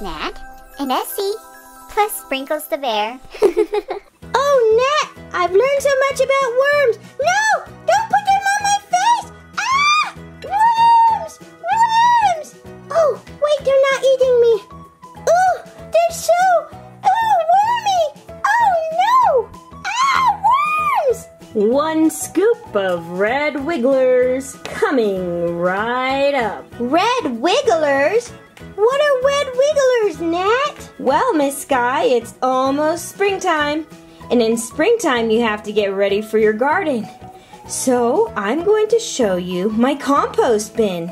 Miss Nat, and Essie, plus Sprinkles the bear. oh, Nat, I've learned so much about worms. No, don't put them on my face. Ah, worms, worms. Oh, wait, they're not eating me. Oh, they're so, oh, wormy. Oh, no. Ah, worms. One scoop of red wigglers coming right up. Red wigglers? What wigglers, Nat? Well, Miss Skye, it's almost springtime. And in springtime, you have to get ready for your garden. So, I'm going to show you my compost bin.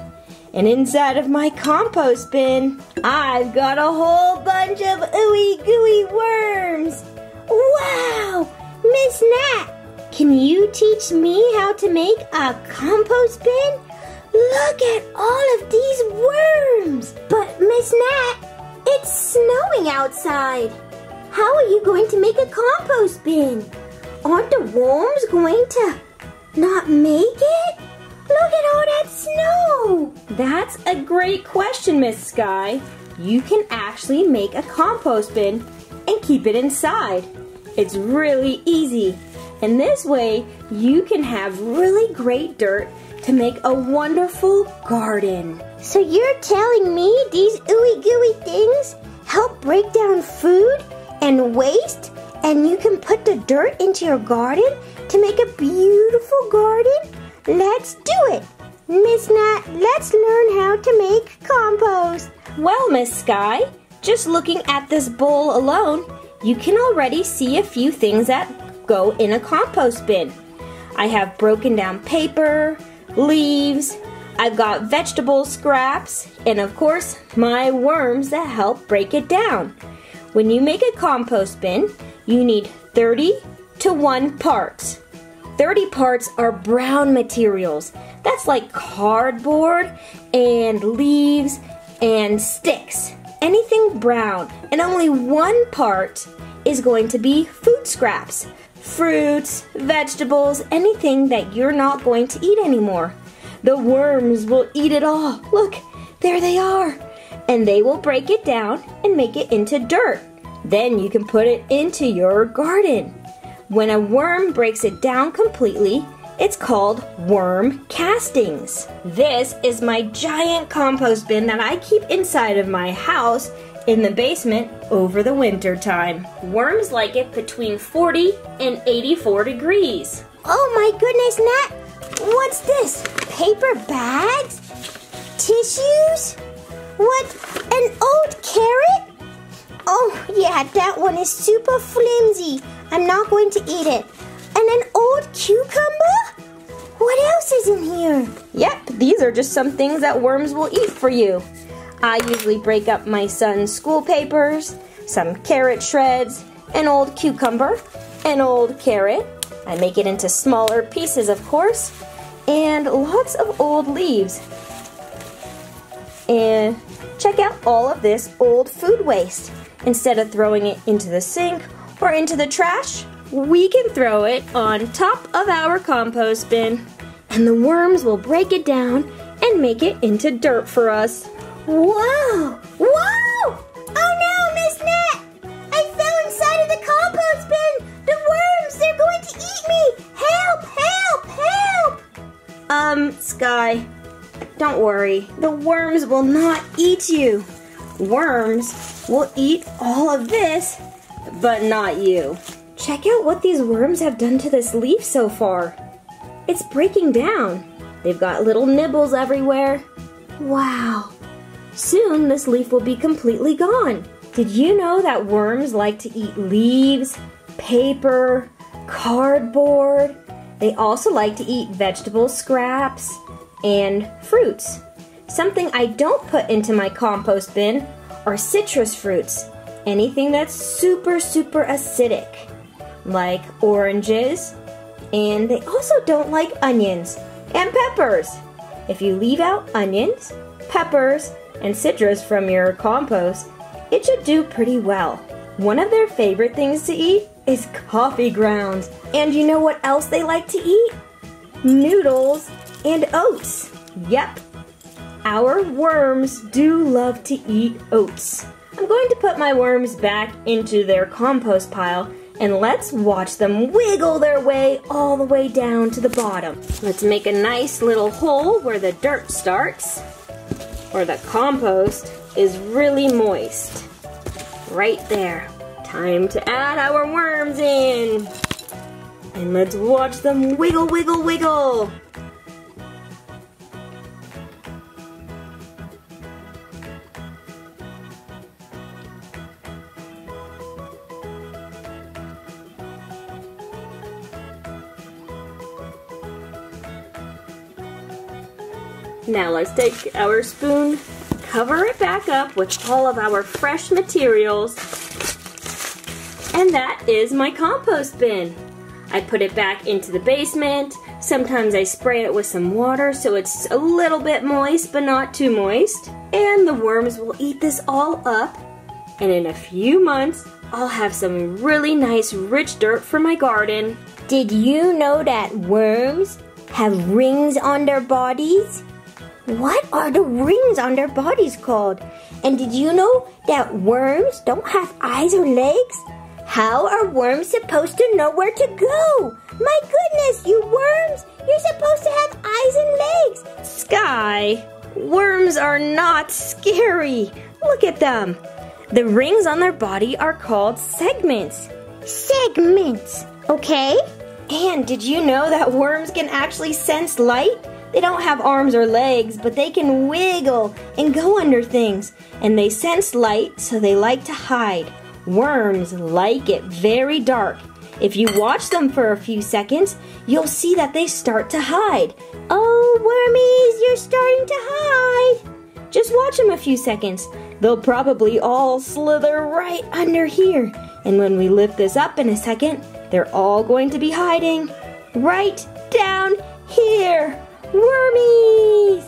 And inside of my compost bin, I've got a whole bunch of ooey gooey worms. Wow! Miss Nat, can you teach me how to make a compost bin? Look at all of these worms! But Miss Nat, it's snowing outside. How are you going to make a compost bin? Aren't the worms going to not make it? Look at all that snow! That's a great question, Miss Skye. You can actually make a compost bin and keep it inside. It's really easy. And this way, you can have really great dirt to make a wonderful garden. So you're telling me these ooey gooey things help break down food and waste and you can put the dirt into your garden to make a beautiful garden? Let's do it! Miss Nat, let's learn how to make compost. Well, Miss Skye, just looking at this bowl alone, you can already see a few things that go in a compost bin. I have broken down paper, leaves, I've got vegetable scraps, and of course, my worms that help break it down. When you make a compost bin, you need 30 to 1 parts. 30 parts are brown materials. That's like cardboard and leaves and sticks. Anything brown. And only one part is going to be food scraps. Fruits, vegetables, anything that you're not going to eat anymore. The worms will eat it all. Look, there they are. And they will break it down and make it into dirt. Then you can put it into your garden. When a worm breaks it down completely, it's called worm castings. This is my giant compost bin that I keep inside of my house in the basement over the winter time. Worms like it between 40 and 84 degrees. Oh my goodness, Nat! What's this? Paper bags? Tissues? What? An old carrot? Oh, yeah, that one is super flimsy. I'm not going to eat it. And an old cucumber? What else is in here? Yep, these are just some things that worms will eat for you. I usually break up my son's school papers, some carrot shreds, an old cucumber, an old carrot. I make it into smaller pieces, of course, and lots of old leaves. And check out all of this old food waste. Instead of throwing it into the sink or into the trash, we can throw it on top of our compost bin. And the worms will break it down and make it into dirt for us. Whoa! Whoa! Oh no, Miss Nat! I fell inside of the compost bin! The worms, they're going to eat me! Help! Help! Help! Um, Skye, don't worry. The worms will not eat you. Worms will eat all of this, but not you. Check out what these worms have done to this leaf so far. It's breaking down. They've got little nibbles everywhere. Wow. Soon this leaf will be completely gone. Did you know that worms like to eat leaves, paper, cardboard? They also like to eat vegetable scraps and fruits. Something I don't put into my compost bin are citrus fruits. Anything that's super, super acidic, like oranges. And they also don't like onions and peppers. If you leave out onions, peppers, and citrus from your compost, it should do pretty well. One of their favorite things to eat is coffee grounds. And you know what else they like to eat? Noodles and oats. Yep, our worms do love to eat oats. I'm going to put my worms back into their compost pile and let's watch them wiggle their way all the way down to the bottom. Let's make a nice little hole where the dirt starts, where the compost is really moist. Right there. Time to add our worms in. And let's watch them wiggle, wiggle, wiggle. Now let's take our spoon, cover it back up with all of our fresh materials, and that is my compost bin. I put it back into the basement. Sometimes I spray it with some water so it's a little bit moist but not too moist. And the worms will eat this all up. And in a few months, I'll have some really nice rich dirt for my garden. Did you know that worms have rings on their bodies? What are the rings on their bodies called? And did you know that worms don't have eyes or legs? How are worms supposed to know where to go? My goodness, you worms! You're supposed to have eyes and legs! Skye, worms are not scary. Look at them. The rings on their body are called segments. Segments, okay? And did you know that worms can actually sense light? They don't have arms or legs, but they can wiggle and go under things. And they sense light, so they like to hide. Worms like it very dark. If you watch them for a few seconds, you'll see that they start to hide. Oh, wormies, you're starting to hide. Just watch them a few seconds. They'll probably all slither right under here. And when we lift this up in a second, they're all going to be hiding right down here. Wormies!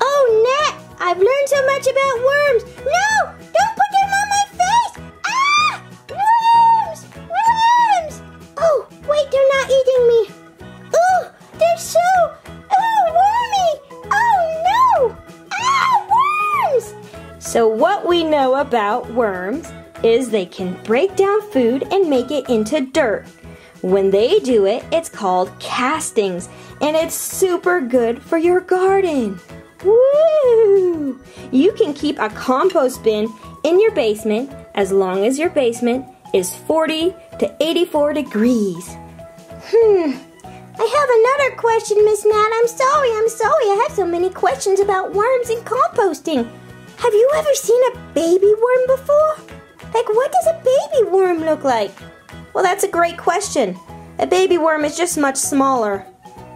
Oh, Nat, I've learned so much about worms. No, don't put them on my face. Ah, worms, worms. Oh, wait, they're not eating me. Oh, they're so, oh, wormy. Oh, no. Ah, worms. So what we know about worms is they can break down food and make it into dirt. When they do it, it's called castings, and it's super good for your garden. Woo! You can keep a compost bin in your basement as long as your basement is 40 to 84 degrees. Hmm. I have another question, Miss Nat. I'm sorry, I'm sorry. I have so many questions about worms and composting. Have you ever seen a baby worm before? Like, what does a baby worm look like? Well, that's a great question. A baby worm is just much smaller.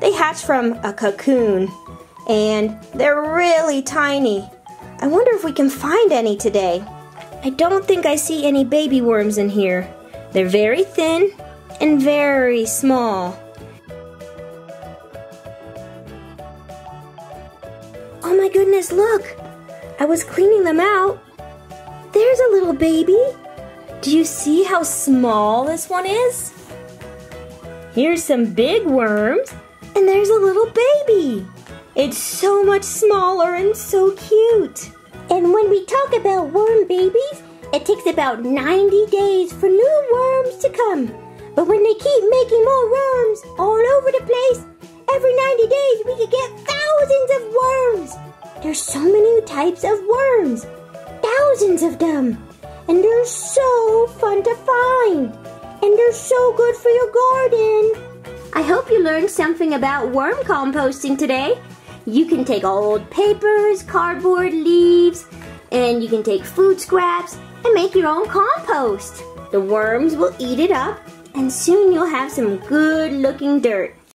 They hatch from a cocoon, and they're really tiny. I wonder if we can find any today. I don't think I see any baby worms in here. They're very thin and very small. Oh my goodness, look! I was cleaning them out. There's a little baby. Do you see how small this one is? Here's some big worms, and there's a little baby. It's so much smaller and so cute. And when we talk about worm babies, it takes about 90 days for new worms to come. But when they keep making more worms all over the place, every 90 days we could get thousands of worms. There's so many types of worms, thousands of them. And they're so fun to find. And they're so good for your garden. I hope you learned something about worm composting today. You can take old papers, cardboard, leaves, and you can take food scraps and make your own compost. The worms will eat it up, and soon you'll have some good looking dirt.